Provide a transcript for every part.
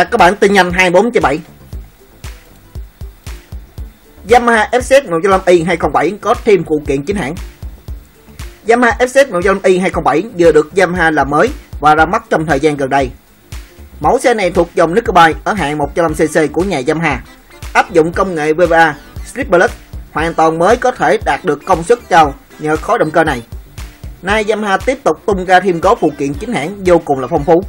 Chào các bạn tin nhanh 24 7 Yamaha FZ 105i 207 có thêm phụ kiện chính hãng. Yamaha FZ 105i 207 vừa được Yamaha làm mới và ra mắt trong thời gian gần đây. Mẫu xe này thuộc dòng Nickelback ở hạng 105cc của nhà Yamaha, áp dụng công nghệ VVA Slipperless hoàn toàn mới có thể đạt được công suất cao nhờ khối động cơ này. Nay Yamaha tiếp tục tung ra thêm gói phụ kiện chính hãng vô cùng là phong phú.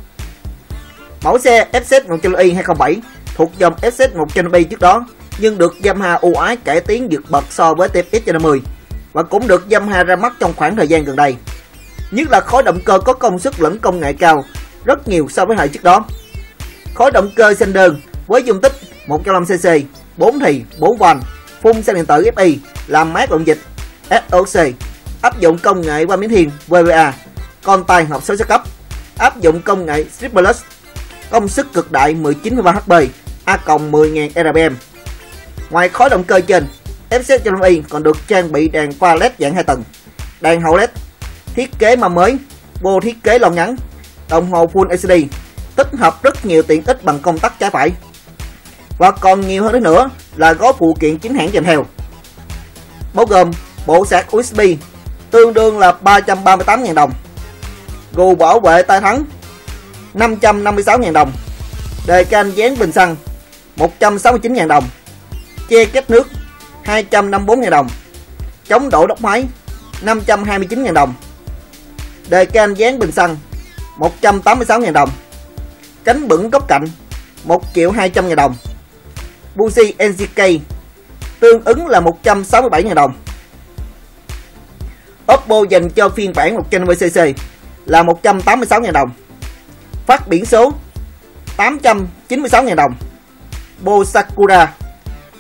Mẫu xe FZ 100i 207 thuộc dòng FZ 100i trước đó nhưng được Yamaha ưu ái cải tiến vượt bậc so với TFX 150 và cũng được Yamaha ra mắt trong khoảng thời gian gần đây. Nhất là khối động cơ có công suất lẫn công nghệ cao rất nhiều so với hệ trước đó. Khối động cơ xanh đơn với dung tích 105cc, 4 thì 4 van, phun xe điện tử FI làm mát động dịch SOC, áp dụng công nghệ qua miếng thiên VVA, con tay học số sơ cấp, áp dụng công nghệ Strip Plus công suất cực đại 19,3 HP, A cộng 10.000 RPM. Ngoài khối động cơ trên, FZ105i còn được trang bị đèn pha LED dạng 2 tầng, đèn hậu LED, thiết kế mà mới, bộ thiết kế lon ngắn, đồng hồ Full LCD, tích hợp rất nhiều tiện ích bằng công tắc trái phải. Và còn nhiều hơn nữa là gói phụ kiện chính hãng kèm theo. Bao gồm bộ sạc USB tương đương là 338.000 đồng, gù bảo vệ tay thắng 556.000 đồng. Đề can dán bình xăng 169.000 đồng. Che kết nước 254.000 đồng. Chống đổ đốc máy 529.000 đồng. Đề can dán bình xăng 186.000 đồng. Cánh bửng góc cạnh 1 triệu 200.000 đồng. Busi NCK tương ứng là 167.000 đồng. Oppo dành cho phiên bản 150cc là 186.000 đồng phát biển số 896.000 đồng. Bo Sakura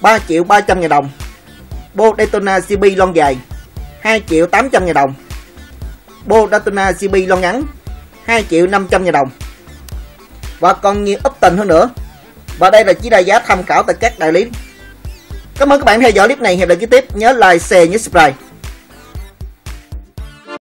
3 triệu 300 ngàn đồng. Bo Daytona CB lon dài 2 triệu 800 ngàn đồng. Bo Daytona CB lon ngắn 2 triệu 500 ngàn đồng. Và còn nhiều option hơn nữa. Và đây là chỉ là giá tham khảo tại các đại lý. Cảm ơn các bạn theo dõi clip này. Hẹn gặp lại kế tiếp. Nhớ like, share, nhớ subscribe.